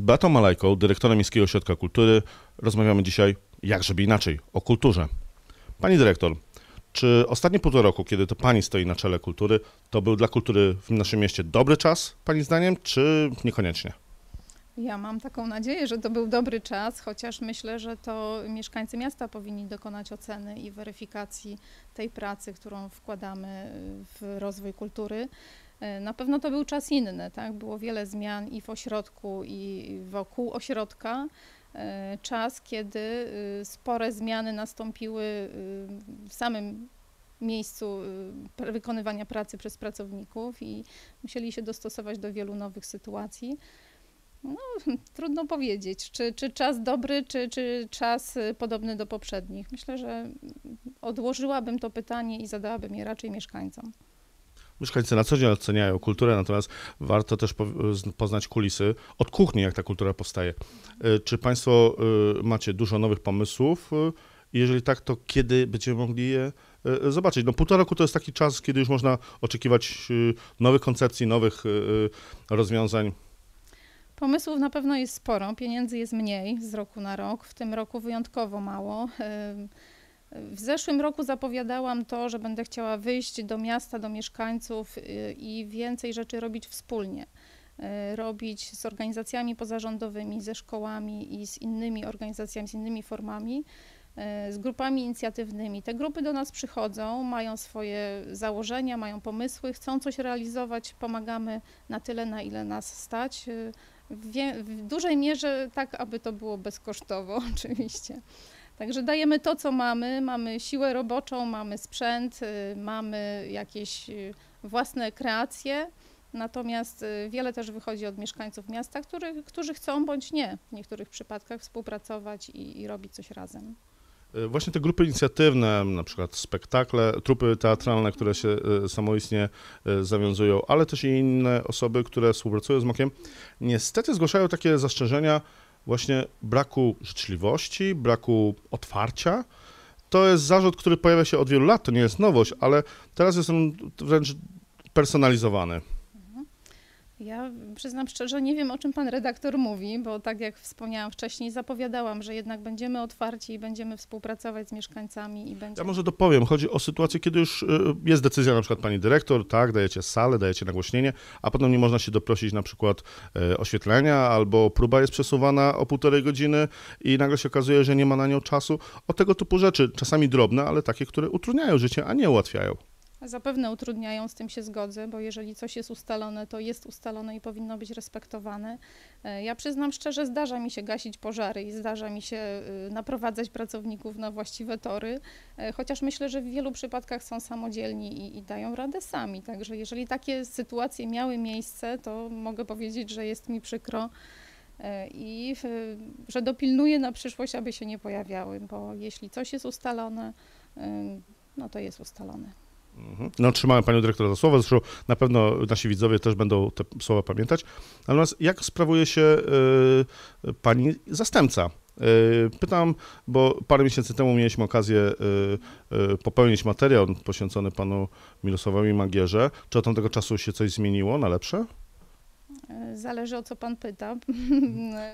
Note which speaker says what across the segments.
Speaker 1: Z Beatą Malajką, dyrektorem Miejskiego Ośrodka Kultury, rozmawiamy dzisiaj, jak żeby inaczej, o kulturze. Pani dyrektor, czy ostatnie półtora roku, kiedy to Pani stoi na czele kultury, to był dla kultury w naszym mieście dobry czas, Pani zdaniem, czy niekoniecznie?
Speaker 2: Ja mam taką nadzieję, że to był dobry czas, chociaż myślę, że to mieszkańcy miasta powinni dokonać oceny i weryfikacji tej pracy, którą wkładamy w rozwój kultury. Na pewno to był czas inny, tak? Było wiele zmian i w ośrodku, i wokół ośrodka. Czas, kiedy spore zmiany nastąpiły w samym miejscu wykonywania pracy przez pracowników i musieli się dostosować do wielu nowych sytuacji. No, trudno powiedzieć, czy, czy czas dobry, czy, czy czas podobny do poprzednich. Myślę, że odłożyłabym to pytanie i zadałabym je raczej mieszkańcom.
Speaker 1: Mieszkańcy na co dzień oceniają kulturę, natomiast warto też poznać kulisy od kuchni, jak ta kultura powstaje. Czy Państwo macie dużo nowych pomysłów? Jeżeli tak, to kiedy będziemy mogli je zobaczyć? No półtora roku to jest taki czas, kiedy już można oczekiwać nowych koncepcji, nowych rozwiązań.
Speaker 2: Pomysłów na pewno jest sporo, pieniędzy jest mniej z roku na rok, w tym roku wyjątkowo mało. W zeszłym roku zapowiadałam to, że będę chciała wyjść do miasta, do mieszkańców i więcej rzeczy robić wspólnie. Robić z organizacjami pozarządowymi, ze szkołami i z innymi organizacjami, z innymi formami, z grupami inicjatywnymi. Te grupy do nas przychodzą, mają swoje założenia, mają pomysły, chcą coś realizować, pomagamy na tyle, na ile nas stać. W, w dużej mierze tak, aby to było bezkosztowo, oczywiście. Także dajemy to, co mamy. Mamy siłę roboczą, mamy sprzęt, mamy jakieś własne kreacje. Natomiast wiele też wychodzi od mieszkańców miasta, którzy, którzy chcą bądź nie w niektórych przypadkach współpracować i, i robić coś razem.
Speaker 1: Właśnie te grupy inicjatywne, na przykład spektakle, trupy teatralne, które się samoistnie zawiązują, ale też i inne osoby, które współpracują z MOK-iem, niestety zgłaszają takie zastrzeżenia właśnie braku życzliwości, braku otwarcia. To jest zarzut, który pojawia się od wielu lat, to nie jest nowość, ale teraz jest on wręcz personalizowany.
Speaker 2: Ja przyznam szczerze, nie wiem o czym pan redaktor mówi, bo tak jak wspomniałam wcześniej, zapowiadałam, że jednak będziemy otwarci i będziemy współpracować z mieszkańcami i będziemy...
Speaker 1: Ja może dopowiem, chodzi o sytuację, kiedy już jest decyzja na przykład pani dyrektor, tak, dajecie salę, dajecie nagłośnienie, a potem nie można się doprosić na przykład oświetlenia, albo próba jest przesuwana o półtorej godziny i nagle się okazuje, że nie ma na nią czasu. O tego typu rzeczy, czasami drobne, ale takie, które utrudniają życie, a nie ułatwiają.
Speaker 2: Zapewne utrudniają, z tym się zgodzę, bo jeżeli coś jest ustalone, to jest ustalone i powinno być respektowane. Ja przyznam szczerze, zdarza mi się gasić pożary i zdarza mi się naprowadzać pracowników na właściwe tory, chociaż myślę, że w wielu przypadkach są samodzielni i, i dają radę sami. Także jeżeli takie sytuacje miały miejsce, to mogę powiedzieć, że jest mi przykro i że dopilnuję na przyszłość, aby się nie pojawiały, bo jeśli coś jest ustalone, no to jest ustalone.
Speaker 1: No, trzymałem panią dyrektor za słowo, zresztą na pewno nasi widzowie też będą te słowa pamiętać. Natomiast jak sprawuje się y, pani zastępca? Y, pytam, bo parę miesięcy temu mieliśmy okazję y, y, popełnić materiał poświęcony panu Mirosławowi Magierze. Czy od tamtego czasu się coś zmieniło na lepsze?
Speaker 2: Zależy o co pan pyta.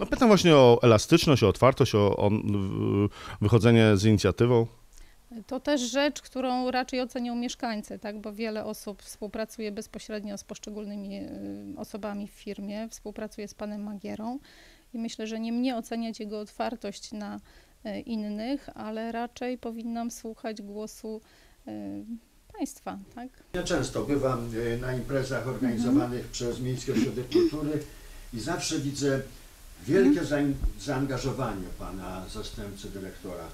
Speaker 1: No, pytam właśnie o elastyczność, o otwartość, o, o wychodzenie z inicjatywą.
Speaker 2: To też rzecz, którą raczej ocenią mieszkańcy, tak? bo wiele osób współpracuje bezpośrednio z poszczególnymi osobami w firmie, współpracuje z panem Magierą i myślę, że nie mnie oceniać jego otwartość na innych, ale raczej powinnam słuchać głosu państwa. Tak?
Speaker 3: Ja często bywam na imprezach organizowanych mhm. przez Miejski Ośrodek Kultury i zawsze widzę wielkie mhm. zaangażowanie pana zastępcy dyrektora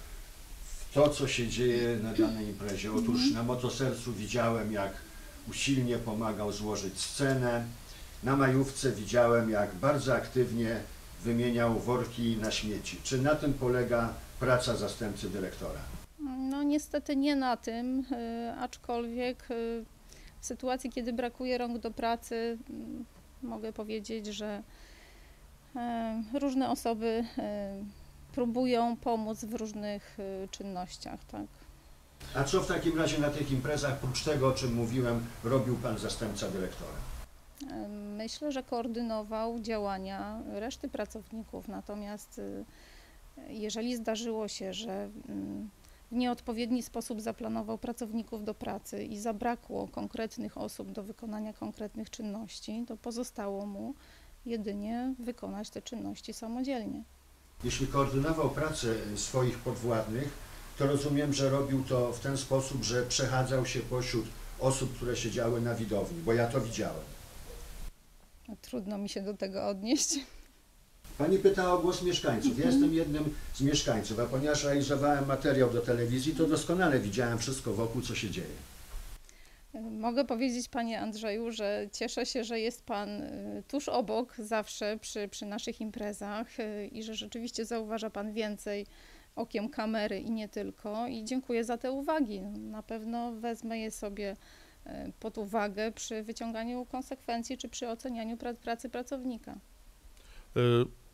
Speaker 3: to, co się dzieje na danej imprezie. Otóż mhm. na motosercu widziałem, jak usilnie pomagał złożyć scenę. Na majówce widziałem, jak bardzo aktywnie wymieniał worki na śmieci. Czy na tym polega praca zastępcy dyrektora?
Speaker 2: No niestety nie na tym, aczkolwiek w sytuacji, kiedy brakuje rąk do pracy, mogę powiedzieć, że różne osoby próbują pomóc w różnych y, czynnościach, tak.
Speaker 3: A co w takim razie na tych imprezach, prócz tego, o czym mówiłem, robił Pan zastępca dyrektora?
Speaker 2: E, Myślę, że koordynował działania reszty pracowników, natomiast y, jeżeli zdarzyło się, że mm, w nieodpowiedni sposób zaplanował pracowników do pracy i zabrakło konkretnych osób do wykonania konkretnych czynności, to pozostało mu jedynie wykonać te czynności samodzielnie.
Speaker 3: Jeśli koordynował pracę swoich podwładnych, to rozumiem, że robił to w ten sposób, że przechadzał się pośród osób, które siedziały na widowni, bo ja to widziałem.
Speaker 2: Trudno mi się do tego odnieść.
Speaker 3: Pani pyta o głos mieszkańców. Ja jestem jednym z mieszkańców, a ponieważ realizowałem materiał do telewizji, to doskonale widziałem wszystko wokół, co się dzieje.
Speaker 2: Mogę powiedzieć Panie Andrzeju, że cieszę się, że jest Pan y, tuż obok zawsze przy, przy naszych imprezach y, i że rzeczywiście zauważa Pan więcej okiem kamery i nie tylko. I dziękuję za te uwagi. Na pewno wezmę je sobie y, pod uwagę przy wyciąganiu konsekwencji czy przy ocenianiu pra- pracy pracownika.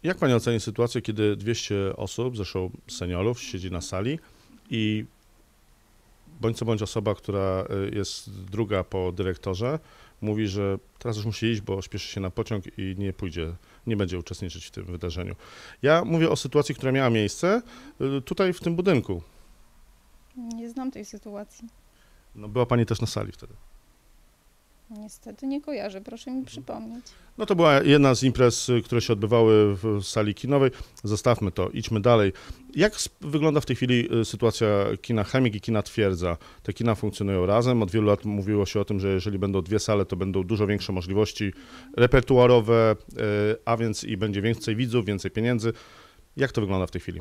Speaker 1: Jak pani oceni sytuację, kiedy 200 osób, zresztą seniorów, siedzi na sali i bądź co bądź osoba, która y, jest druga po dyrektorze, mówi, że teraz już musi iść, bo śpieszy się na pociąg i nie pójdzie, nie będzie uczestniczyć w tym wydarzeniu. Ja mówię o sytuacji, która miała miejsce y, tutaj w tym budynku.
Speaker 2: Nie znam tej sytuacji.
Speaker 1: No, była pani też na sali wtedy.
Speaker 2: Niestety nie kojarzę, proszę mi przypomnieć.
Speaker 1: No to była jedna z imprez, y, które się odbywały w sali kinowej. Zostawmy to, idźmy dalej. Jak wygląda w tej chwili y, sytuacja kina Chemik i kina Twierdza? Te kina funkcjonują razem. Od wielu lat mówiło się o tym, że jeżeli będą dwie sale, to będą dużo większe możliwości repertuarowe, y, a więc i będzie więcej widzów, więcej pieniędzy. Jak to wygląda w tej chwili?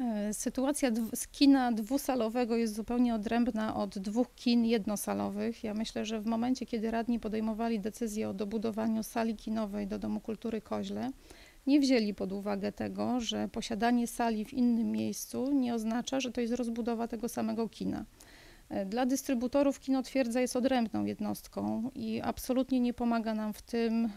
Speaker 2: E, Sytuacja z kina dwusalowego jest zupełnie odrębna od dwóch kin jednosalowych. Ja myślę, że w momencie, kiedy radni podejmowali decyzję o dobudowaniu sali kinowej do Domu Kultury Koźle, nie wzięli pod uwagę tego, że posiadanie sali w innym miejscu nie oznacza, że to jest rozbudowa tego samego kina. E, Dla dystrybutorów kino Twierdza jest odrębną jednostką i absolutnie nie pomaga nam w tym, y,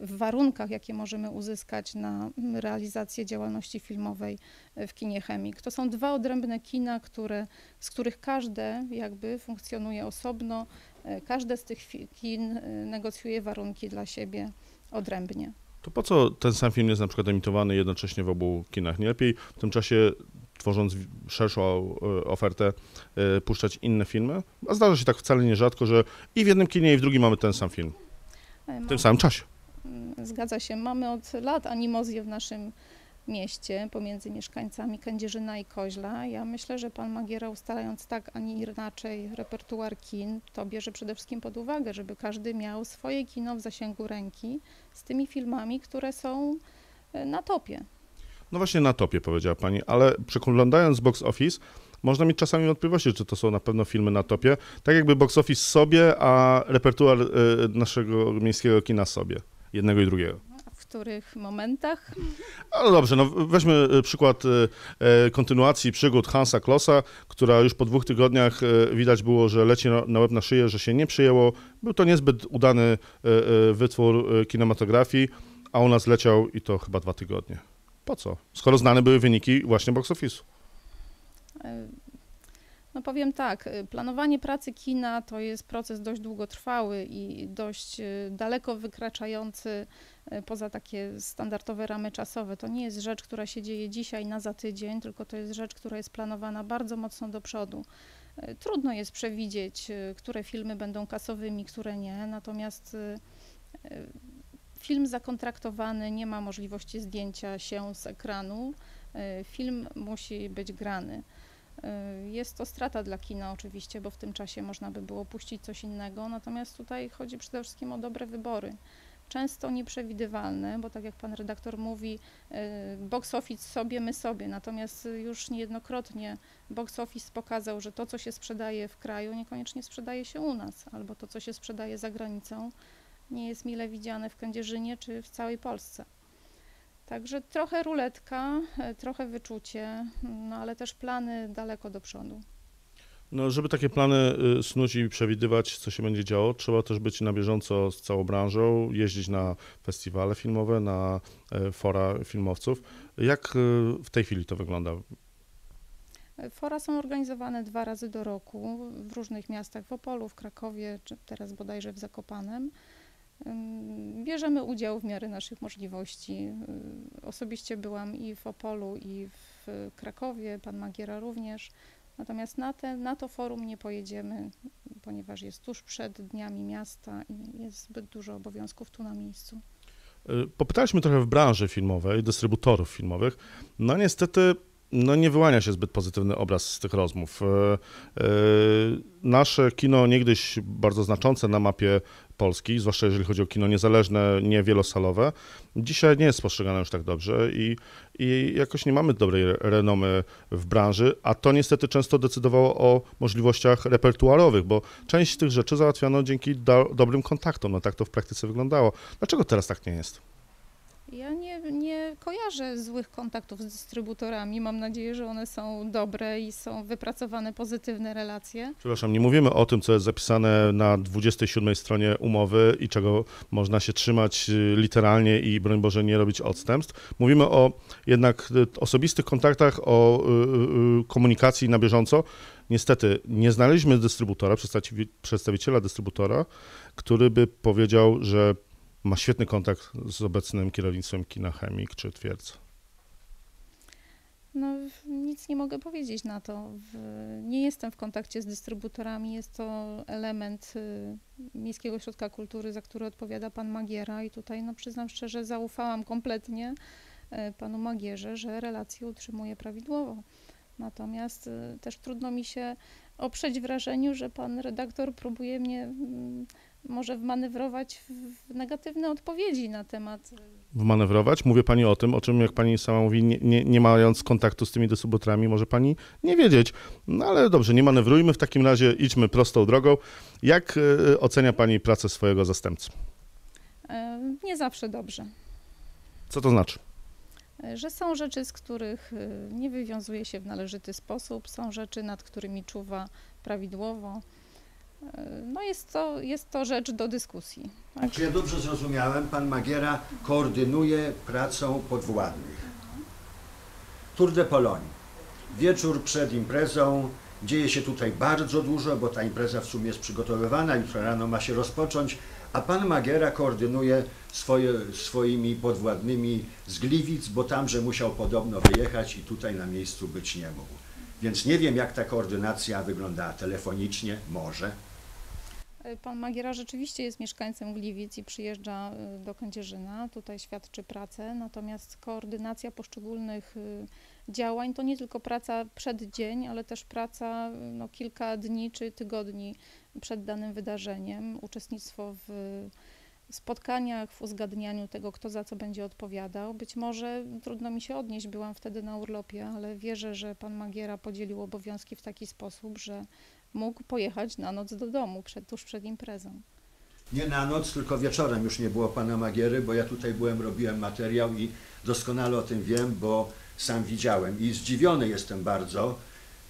Speaker 2: w warunkach, jakie możemy uzyskać na realizację działalności filmowej w kinie Chemik. To są dwa odrębne kina, które, z których każde jakby funkcjonuje osobno. E, Każde z tych kin e, negocjuje warunki dla siebie odrębnie.
Speaker 1: To po co ten sam film jest na przykład emitowany jednocześnie w obu kinach? Nie lepiej w tym czasie, tworząc szerszą e, ofertę, puszczać inne filmy? A zdarza się tak wcale nierzadko, że i w jednym kinie, i w drugim mamy ten sam film. W tym samym czasie.
Speaker 2: Zgadza się. Mamy od lat animozję w naszym mieście pomiędzy mieszkańcami Kędzierzyna i Koźla. Ja myślę, że pan Magiera ustalając tak, a nie inaczej repertuar kin, to bierze przede wszystkim pod uwagę, żeby każdy miał swoje kino w zasięgu ręki z tymi filmami, które są e, na topie.
Speaker 1: No właśnie na topie powiedziała pani, ale przeglądając box office, można mieć czasami wątpliwości, czy to są na pewno filmy na topie. Tak jakby box office sobie, a repertuar e, naszego miejskiego kina sobie. Jednego i drugiego.
Speaker 2: A W których momentach?
Speaker 1: Ale dobrze, no weźmy e, przykład e, e, kontynuacji przygód Hansa Klossa, która już po dwóch tygodniach widać było, że leci na, łeb na szyję, że się nie przyjęło. Był to niezbyt udany wytwór kinematografii, a u nas leciał i to chyba dwa tygodnie. Po co? Skoro znane były wyniki właśnie box office'u.
Speaker 2: No powiem tak, e, planowanie pracy kina to jest proces dość długotrwały i dość e, daleko wykraczający e, poza takie standardowe ramy czasowe. To nie jest rzecz, która się dzieje dzisiaj na za tydzień, tylko to jest rzecz, która jest planowana bardzo mocno do przodu. Trudno jest przewidzieć, które filmy będą kasowymi, które nie, natomiast film zakontraktowany nie ma możliwości zdjęcia się z ekranu. Film musi być grany. Y, Jest to strata dla kina oczywiście, bo w tym czasie można by było puścić coś innego, natomiast tutaj chodzi przede wszystkim o dobre wybory. Często nieprzewidywalne, bo tak jak pan redaktor mówi, y, box office sobie, my sobie, natomiast już niejednokrotnie box office pokazał, że to, co się sprzedaje w kraju, niekoniecznie sprzedaje się u nas, albo to, co się sprzedaje za granicą, nie jest mile widziane w Kędzierzynie czy w całej Polsce. Także trochę ruletka, e, trochę wyczucie, no ale też plany daleko do przodu.
Speaker 1: No, żeby takie plany y, snuć i przewidywać, co się będzie działo, trzeba też być na bieżąco z całą branżą, jeździć na festiwale filmowe, na e, fora filmowców. Jak y, w tej chwili to wygląda?
Speaker 2: Fora są organizowane dwa razy do roku w różnych miastach, w Opolu, w Krakowie, czy teraz bodajże w Zakopanem. Bierzemy udział w miarę naszych możliwości. Y, Osobiście byłam i w Opolu, i w Krakowie, pan Magiera również. Natomiast na, te, na to forum nie pojedziemy, ponieważ jest tuż przed dniami miasta i jest zbyt dużo obowiązków tu na miejscu.
Speaker 1: Y, Popytaliśmy trochę w branży filmowej, dystrybutorów filmowych. No niestety, no nie wyłania się zbyt pozytywny obraz z tych rozmów. Y, y, Nasze kino niegdyś bardzo znaczące na mapie Polski, zwłaszcza jeżeli chodzi o kino niezależne, nie wielosalowe, dzisiaj nie jest postrzegane już tak dobrze i, i jakoś nie mamy dobrej re- renomy w branży, a to niestety często decydowało o możliwościach repertuarowych, bo część tych rzeczy załatwiano dzięki do, dobrym kontaktom, no tak to w praktyce wyglądało. Dlaczego teraz tak nie jest?
Speaker 2: Ja nie, nie kojarzę złych kontaktów z dystrybutorami. Mam nadzieję, że one są dobre i są wypracowane pozytywne relacje.
Speaker 1: Przepraszam, nie mówimy o tym, co jest zapisane na 27 stronie umowy i czego można się trzymać y, literalnie i broń Boże nie robić odstępstw. Mówimy o jednak y, osobistych kontaktach, o y, komunikacji na bieżąco. Niestety nie znaleźliśmy dystrybutora, przedstawi- przedstawiciela dystrybutora, który by powiedział, że ma świetny kontakt z obecnym kierownictwem kina Chemik czy Twierdza.
Speaker 2: No, nic nie mogę powiedzieć na to. Nie jestem w kontakcie z dystrybutorami. Jest to element y, Miejskiego Ośrodka Kultury, za który odpowiada pan Magiera i tutaj, no przyznam szczerze, zaufałam kompletnie y, panu Magierze, że relacje utrzymuje prawidłowo. Natomiast y, też trudno mi się oprzeć wrażeniu, że pan redaktor próbuje mnie mm, może wmanewrować w, negatywne odpowiedzi na temat
Speaker 1: wmanewrować. Mówię pani o tym, o czym, jak pani sama mówi, nie, nie, nie mając kontaktu z tymi dystrybutorami, może pani nie wiedzieć. No ale dobrze, nie manewrujmy, w takim razie idźmy prostą drogą. Jak e, ocenia pani pracę swojego zastępcy?
Speaker 2: nie zawsze dobrze.
Speaker 1: Co to znaczy?
Speaker 2: Że są rzeczy, z których y, nie wywiązuje się w należyty sposób, są rzeczy, nad którymi czuwa prawidłowo. No jest to, jest to rzecz do dyskusji. Tak?
Speaker 3: Czy ja dobrze zrozumiałem, pan Magiera koordynuje pracą podwładnych. Tour de Pologne. Wieczór przed imprezą. Dzieje się tutaj bardzo dużo, bo ta impreza w sumie jest przygotowywana, jutro rano ma się rozpocząć, a pan Magiera koordynuje swoje, swoimi podwładnymi z Gliwic, bo tamże musiał podobno wyjechać i tutaj na miejscu być nie mógł. Więc nie wiem, jak ta koordynacja wyglądała telefonicznie, może.
Speaker 2: E, Pan Magiera rzeczywiście jest mieszkańcem Gliwic i przyjeżdża y, do Kędzierzyna, tutaj świadczy pracę, natomiast koordynacja poszczególnych y, działań to nie tylko praca przed dzień, ale też praca no, kilka dni czy tygodni przed danym wydarzeniem, uczestnictwo w spotkaniach, w uzgadnianiu tego, kto za co będzie odpowiadał. Być może trudno mi się odnieść, byłam wtedy na urlopie, ale wierzę, że pan Magiera podzielił obowiązki w taki sposób, że mógł pojechać na noc do domu przed, tuż przed imprezą.
Speaker 3: Nie na noc, tylko wieczorem już nie było pana Magiery, bo ja tutaj byłem, robiłem materiał i doskonale o tym wiem, bo sam widziałem. I zdziwiony jestem bardzo,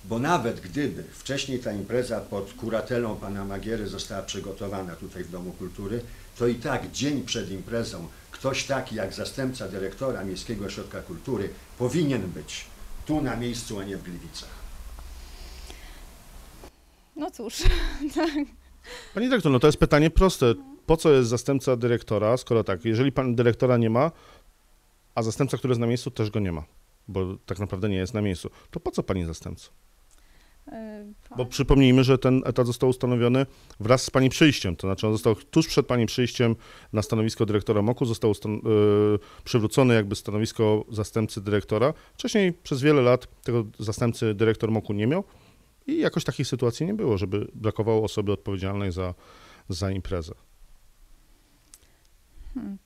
Speaker 3: bo nawet gdyby wcześniej ta impreza pod kuratelą pana Magiery została przygotowana tutaj w Domu Kultury, to i tak dzień przed imprezą ktoś taki jak zastępca dyrektora Miejskiego Ośrodka Kultury powinien być tu na miejscu, a nie w Gliwicach.
Speaker 2: No cóż, tak.
Speaker 1: Pani dyrektor, no to jest pytanie proste. Po co jest zastępca dyrektora, skoro tak, jeżeli pan dyrektora nie ma, a zastępca, który jest na miejscu, też go nie ma, bo tak naprawdę nie jest na miejscu, to po co pani zastępca?
Speaker 2: E,
Speaker 1: Bo przypomnijmy, że ten etat został ustanowiony wraz z pani przyjściem, to znaczy on został tuż przed pani przyjściem na stanowisko dyrektora MOKU, został ustan- y, przywrócone jakby stanowisko zastępcy dyrektora. Wcześniej przez wiele lat tego zastępcy dyrektor MOKU nie miał i jakoś takiej sytuacji nie było, żeby brakowało osoby odpowiedzialnej za, za imprezę.
Speaker 2: Hmm.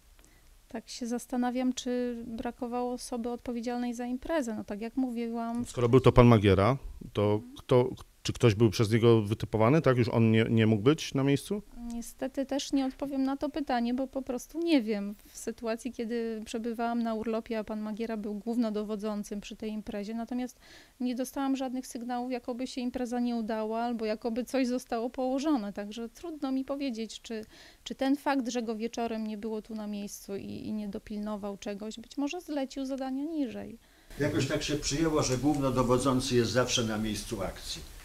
Speaker 2: Tak się zastanawiam, czy brakowało osoby odpowiedzialnej za imprezę. No tak jak mówiłam,
Speaker 1: Skoro był to pan Magiera, to kto, czy ktoś był przez niego wytypowany, tak? Już on nie, nie mógł być na miejscu?
Speaker 2: niestety też nie odpowiem na to pytanie, bo po prostu nie wiem. W sytuacji, kiedy przebywałam na urlopie, a pan Magiera był głównodowodzącym przy tej imprezie, natomiast nie dostałam żadnych sygnałów, jakoby się impreza nie udała, albo jakoby coś zostało położone. Także trudno mi powiedzieć, czy, czy ten fakt, że go wieczorem nie było tu na miejscu i, i nie dopilnował czegoś, być może zlecił zadania niżej.
Speaker 3: Jakoś tak się przyjęło, że głównodowodzący jest zawsze na miejscu akcji.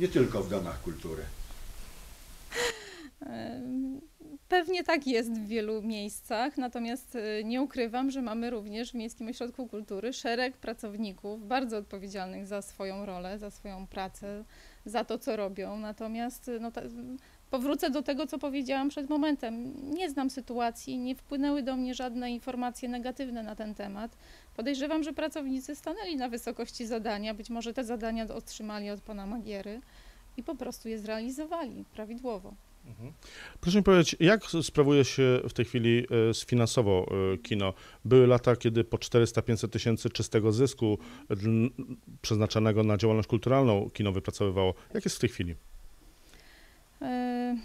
Speaker 3: Nie tylko w domach kultury.
Speaker 2: Pewnie tak jest w wielu miejscach, natomiast e, nie ukrywam, że mamy również w Miejskim Ośrodku Kultury szereg pracowników bardzo odpowiedzialnych za swoją rolę, za swoją pracę, za to, co robią. Natomiast e, no, ta, powrócę do tego, co powiedziałam przed momentem. Nie znam sytuacji, nie wpłynęły do mnie żadne informacje negatywne na ten temat. Podejrzewam, że pracownicy stanęli na wysokości zadania, być może te zadania otrzymali od pana Magiery i po prostu je zrealizowali prawidłowo.
Speaker 1: Proszę mi powiedzieć, jak sprawuje się w tej chwili e, finansowo e, kino? Były lata, kiedy po 400-500 tysięcy czystego zysku przeznaczanego na działalność kulturalną kino wypracowywało. Jak jest w tej chwili?
Speaker 2: E,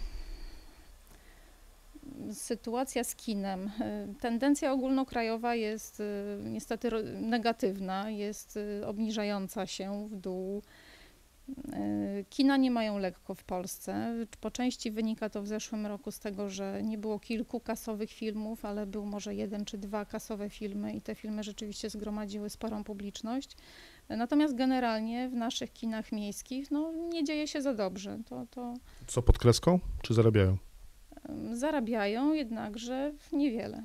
Speaker 2: Sytuacja z kinem. E, Tendencja ogólnokrajowa jest e, niestety negatywna, jest obniżająca się w dół. Kina nie mają lekko w Polsce. Po części wynika to w zeszłym roku z tego, że nie było kilku kasowych filmów, ale był może jeden czy dwa kasowe filmy i te filmy rzeczywiście zgromadziły sporą publiczność. Natomiast generalnie w naszych kinach miejskich no, nie dzieje się za dobrze. To, to,
Speaker 1: Co pod kreską, czy zarabiają?
Speaker 2: Zarabiają, jednakże niewiele.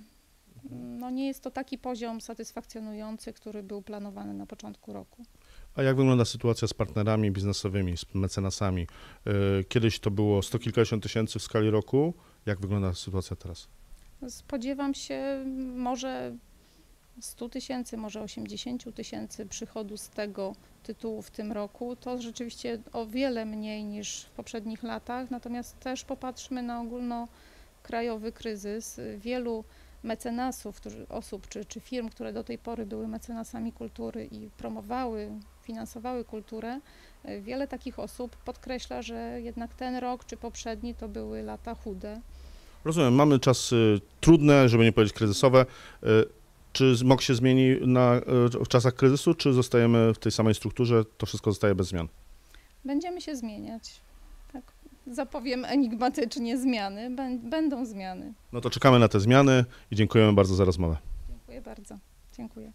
Speaker 2: No nie jest to taki poziom satysfakcjonujący, który był planowany na początku roku.
Speaker 1: A jak wygląda sytuacja z partnerami biznesowymi, z mecenasami? E, Kiedyś to było sto kilkadziesiąt tysięcy w skali roku. Jak wygląda sytuacja teraz?
Speaker 2: Spodziewam się może 100 tysięcy, może 80 tysięcy przychodu z tego tytułu w tym roku. To rzeczywiście o wiele mniej niż w poprzednich latach, natomiast też popatrzmy na ogólnokrajowy kryzys. Wielu mecenasów, którzy, osób czy, czy firm, które do tej pory były mecenasami kultury i promowały, finansowały kulturę, wiele takich osób podkreśla, że jednak ten rok czy poprzedni to były lata chude.
Speaker 1: Rozumiem, mamy czasy trudne, żeby nie powiedzieć kryzysowe. Czy ZMOK się zmieni na, e, w czasach kryzysu, czy zostajemy w tej samej strukturze, to wszystko zostaje bez zmian?
Speaker 2: Będziemy się zmieniać. Tak zapowiem enigmatycznie zmiany. Bę- Będą zmiany.
Speaker 1: No to czekamy na te zmiany i dziękujemy bardzo za rozmowę.
Speaker 2: Dziękuję bardzo. Dziękuję.